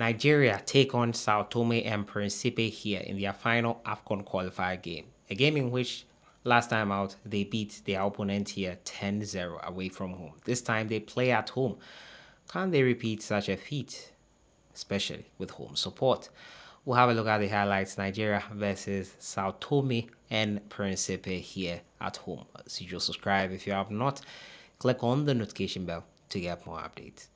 Nigeria take on Sao Tome and Principe here in their final AFCON qualifier game. A game in which last time out they beat their opponent here 10-0 away from home. This time they play at home. Can they repeat such a feat? Especially with home support. We'll have a look at the highlights Nigeria versus Sao Tome and Principe here at home. As usual, subscribe if you have not. Click on the notification bell to get more updates.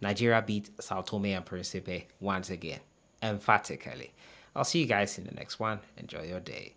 Nigeria beat Sao Tome and Principe once again, emphatically. I'll see you guys in the next one. Enjoy your day.